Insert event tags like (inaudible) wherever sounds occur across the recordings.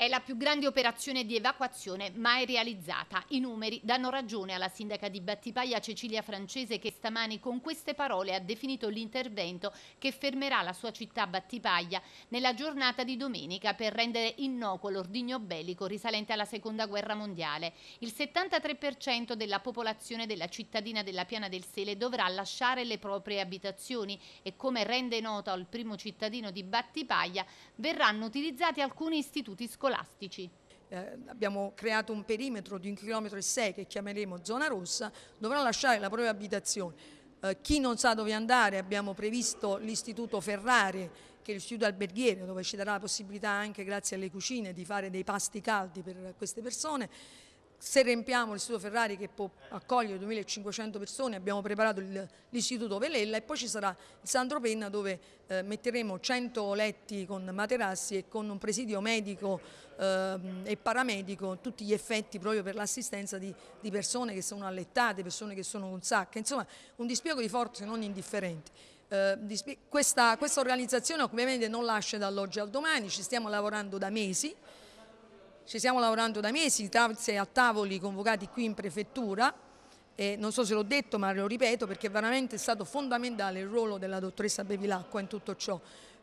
È la più grande operazione di evacuazione mai realizzata. I numeri danno ragione alla sindaca di Battipaglia Cecilia Francese che stamani con queste parole ha definito l'intervento che fermerà la sua città Battipaglia nella giornata di domenica per rendere innocuo l'ordigno bellico risalente alla seconda guerra mondiale. Il 73% della popolazione della cittadina della Piana del Sele dovrà lasciare le proprie abitazioni e come rende noto al primo cittadino di Battipaglia verranno utilizzati alcuni istituti scolastici scolastici. Eh, abbiamo creato un perimetro di un chilometro e sei che chiameremo zona rossa, dovrà lasciare la propria abitazione. Eh, chi non sa dove andare abbiamo previsto l'istituto Ferrari che è l'istituto alberghiere dove ci darà la possibilità anche grazie alle cucine di fare dei pasti caldi per queste persone se riempiamo l'istituto Ferrari che può accogliere 2500 persone, abbiamo preparato l'istituto Velella e poi ci sarà il Sandro Penna dove eh, metteremo 100 letti con materassi e con un presidio medico eh, e paramedico, tutti gli effetti proprio per l'assistenza di, di, persone che sono allettate, persone che sono con sacche, insomma un dispiego di forze non indifferenti. Eh, questa, questa organizzazione ovviamente non lascia dall'oggi al domani, ci stiamo lavorando da mesi, ci stiamo lavorando da mesi, grazie a tavoli convocati qui in prefettura e non so se l'ho detto ma lo ripeto perché veramente è stato fondamentale il ruolo della dottoressa Bevilacqua in tutto ciò.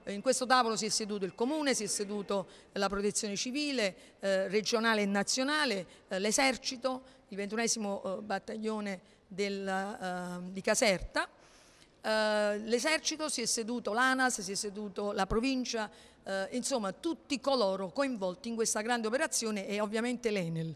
In questo tavolo si è seduto il Comune, si è seduto la Protezione Civile, eh, regionale e nazionale, eh, l'esercito, il ventunesimo eh, battaglione del, eh, di Caserta, eh, l'esercito, si è seduto l'ANAS, si è seduto la provincia, eh, insomma tutti coloro coinvolti in questa grande operazione e ovviamente l'Enel.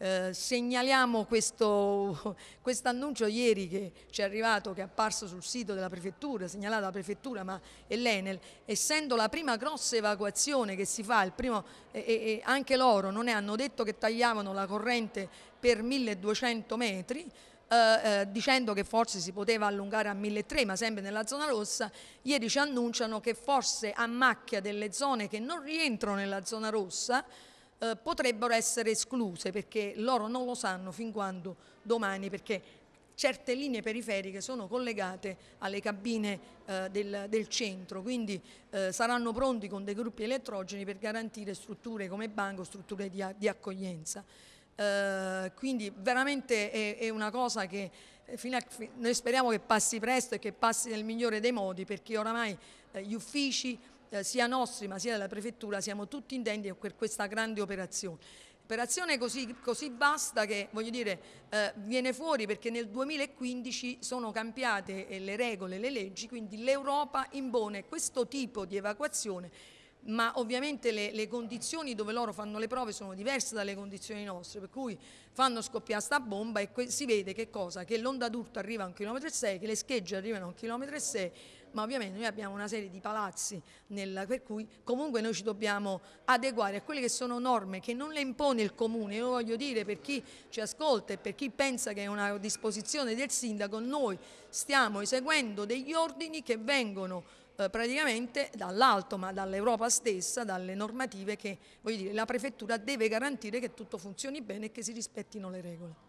Eh, segnaliamo questo (laughs) quest annuncio ieri che ci è arrivato, che è apparso sul sito della prefettura, segnalato dalla prefettura ma è l'Enel, essendo la prima grossa evacuazione che si fa, primo, e, e anche loro non è, hanno detto che tagliavano la corrente per 1200 metri, eh, eh, dicendo che forse si poteva allungare a 1.300 ma sempre nella zona rossa, ieri ci annunciano che forse a macchia delle zone che non rientrano nella zona rossa eh, potrebbero essere escluse perché loro non lo sanno fin quando domani perché certe linee periferiche sono collegate alle cabine eh, del, del, centro, quindi eh, saranno pronti con dei gruppi elettrogeni per garantire strutture come banco, strutture di, di accoglienza. Eh, quindi veramente è, è, una cosa che eh, a, noi speriamo che passi presto e che passi nel migliore dei modi perché oramai eh, gli uffici eh, sia nostri ma sia della prefettura siamo tutti intenti per questa grande operazione. Operazione così, così vasta che voglio dire, eh, viene fuori perché nel 2015 sono cambiate le regole, le leggi, quindi l'Europa impone questo tipo di evacuazione ma ovviamente le, le, condizioni dove loro fanno le prove sono diverse dalle condizioni nostre, per cui fanno scoppiare sta bomba e si vede che cosa? Che l'onda d'urto arriva a 1,6 km, che le schegge arrivano a 1,6 km, ma ovviamente noi abbiamo una serie di palazzi nella, per cui comunque noi ci dobbiamo adeguare a quelle che sono norme che non le impone il comune, io voglio dire per chi ci ascolta e per chi pensa che è una disposizione del sindaco, noi stiamo eseguendo degli ordini che vengono eh, praticamente dall'alto, ma dall'Europa stessa, dalle normative che dire, la prefettura deve garantire che tutto funzioni bene e che si rispettino le regole.